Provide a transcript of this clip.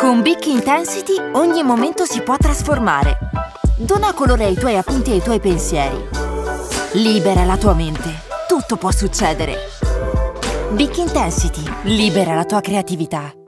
Con Big Intensity ogni momento si può trasformare. Dona colore ai tuoi appunti e ai tuoi pensieri. Libera la tua mente. Tutto può succedere. Big Intensity. Libera la tua creatività.